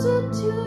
closer to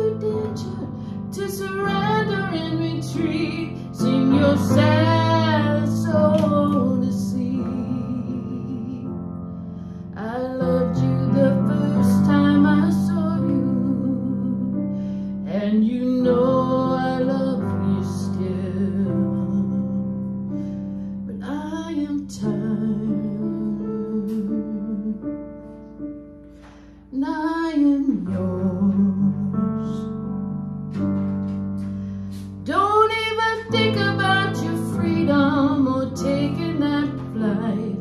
think about your freedom or taking that flight.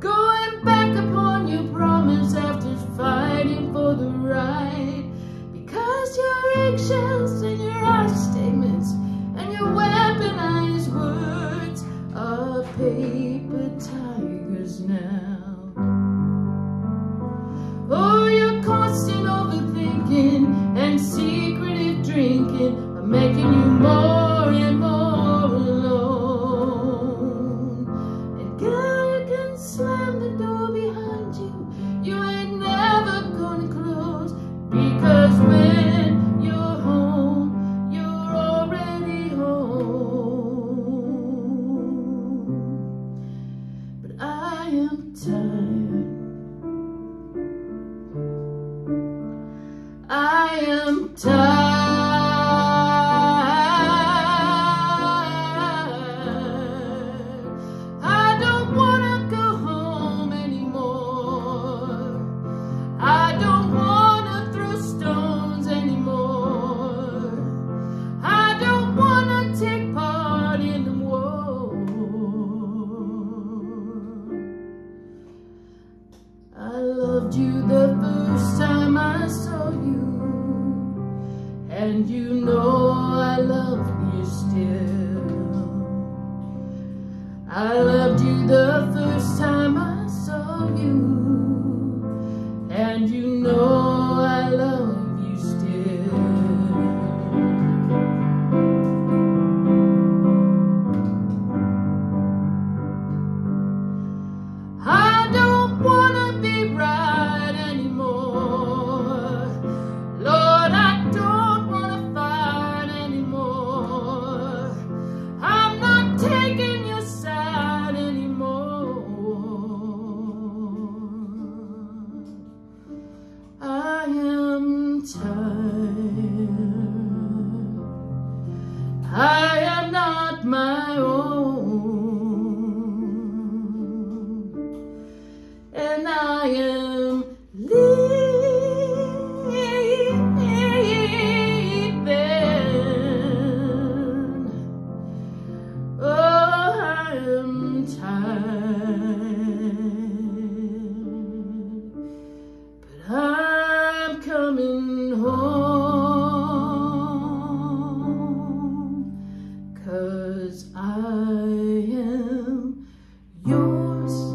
Going back upon your promise after fighting for the right. Because your eggshells and your I statements and your weaponized words are paper tigers now. Oh, your constant overthinking and secretive drinking are making you more. am tired. I am tired. you the first time I saw you. And you know I love you still. I loved you the first time I saw you. my own. Cause I am yours.